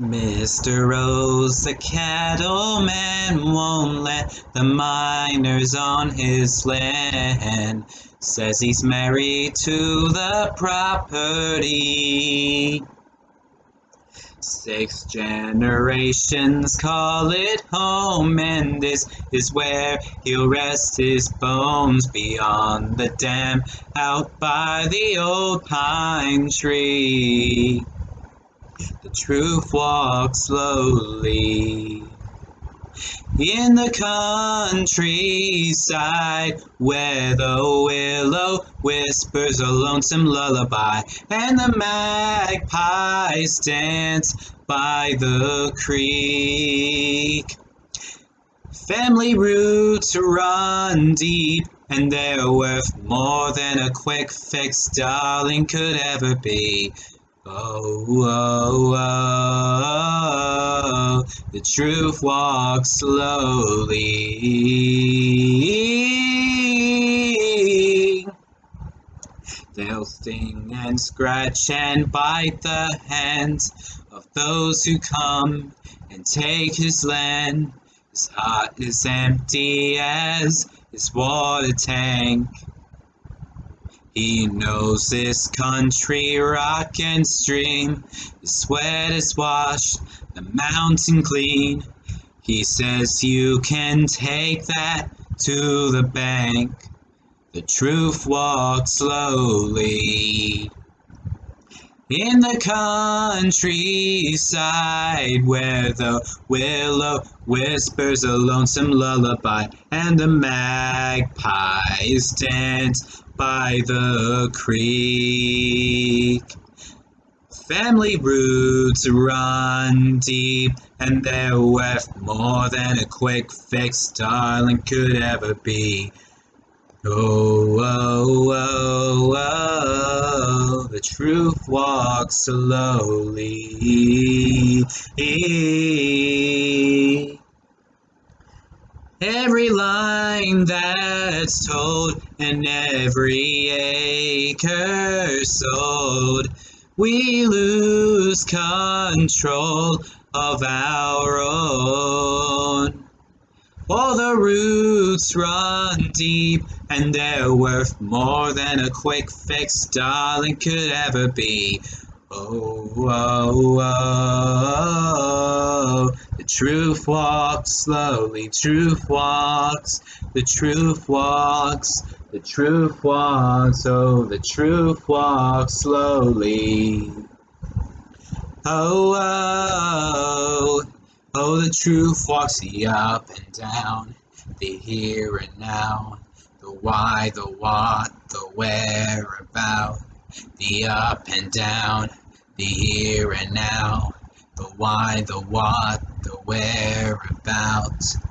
Mr. Rose, the cattleman, won't let the miners on his land. Says he's married to the property. Six generations call it home, and this is where he'll rest his bones beyond the dam out by the old pine tree. The truth walks slowly in the countryside where the willow whispers a lonesome lullaby and the magpies dance by the creek. Family roots run deep and they're worth more than a quick fix, darling, could ever be. Oh, oh, oh, the truth walks slowly. They'll sting and scratch and bite the hands of those who come and take his land. His heart is empty as his water tank. He knows this country rock and stream. His sweat has washed the mountain clean. He says you can take that to the bank. The truth walks slowly. In the countryside where the willow whispers a lonesome lullaby and the magpies dance by the creek. Family roots run deep, and they're worth more than a quick fix, darling, could ever be. Oh, oh, oh, oh, the truth walks slowly. Every line that's told and every acre sold, we lose control of our own. All the roots run deep, and they're worth more than a quick fix, darling, could ever be. Oh, oh, oh, the truth walks slowly, truth walks, the truth walks, the truth walks, oh, the truth walks slowly. Oh, oh, oh, the truth walks the up and down, the here and now, the why, the what, the whereabout the up and down, the here and now, the why, the what, the whereabouts.